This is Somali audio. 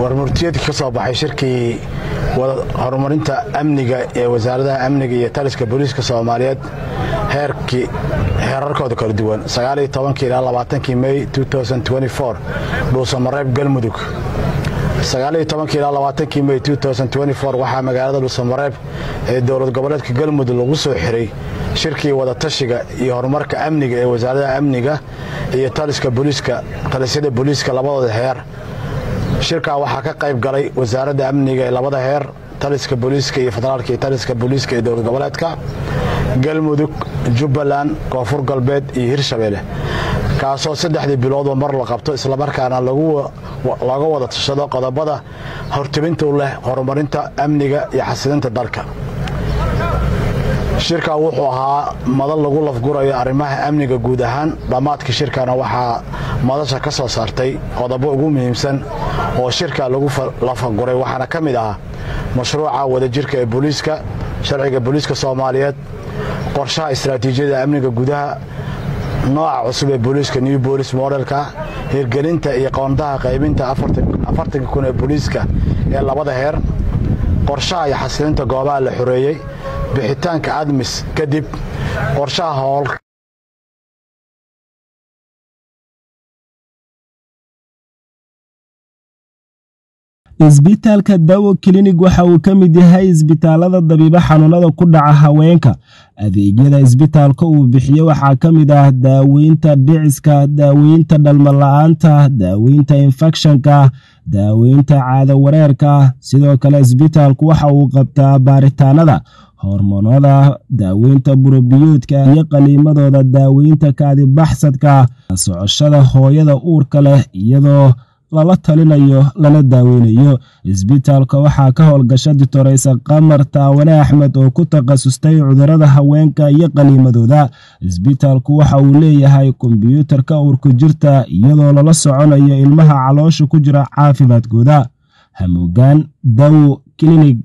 warmurtiyeedka ka soo baxay shirkii horumarinta amniga ee wasaaradaha amniga iyo taliska booliiska soomaaliyeed heerkii heerarkooda kala duwan. Ilaa mey dhuusamareeb galmudug. Ilaa labaatankii mey waxaa magaalada dhuusamareeb ee dowlad goboleedka galmudug lagu soo xiray shirkii wadatashiga iyo horumarka amniga ee wasaaradaha amniga iyo taliska booliiska talisyada booliiska labadooda heer shirkaa waxaa ka qayb galay wasaaradda amniga ee labada heer taliska booliiska iyo federaalka iyo taliska booliiska ee dowlad goboleedka galmudug jubbaland koonfur galbeed iyo hirshabeelle kaasoo saddexdii biloodba mar la qabto islamarkaana laga wada tashado qodobada hortebinta u leh horumarinta amniga iyo xasilinta dalka shirkaa wuxuu ahaa madal lagu lafgurayo arrimaha amniga guud ahaan. Dhammaadka shirkana waxaa madasha ka soo saartay qodobo ugu muhiimsan oo shirka lagu lafaguray waxaana ka mid ah mashruuca wadajirka ee booliiska sharciga booliiska soomaaliyeed qorshaha istaraatiijiyada amniga gudaha nooca cusub ee booliiska new bolis modelka hirgelinta iyo qoondaha qaybinta afartanka kun ee booliiska ee labada heer qorshaha iyo xasilinta goobaha la xoreeyey bixitaanka admis kadib qorshaha howl isbitaalka dawo klinig waxa uu ka mid yahay isbitaalada dabiibo xanuunada ku dhaca haweenka. Adeegyada isbitaalka uu bixiyo waxaa ka mid ah daaweynta dhiciska daaweynta dhalmala-aanta daaweynta infekshanka daaweynta caado wareerka sidoo kale isbitaalku waxa uu qabtaa baaritaanada hormoonada daaweynta burobiyoodka iyo qaliimadooda daaweynta kaadibaxsadka socoshada hooyada uurka leh iyadoo lala talinayo lana daaweynayo. Isbitaalka waxaa ka howlgasha ditoreysa qamar taawane axmed oo ku takhasustay cudurrada haweenka iyo qaliimadooda. Isbitaalku waxa uu leeyahay kombyuutarka uurku jirta iyadoo lala soconayo ilmaha caloosha ku jira caafimaadkooda. Hamuugaan dawo klinig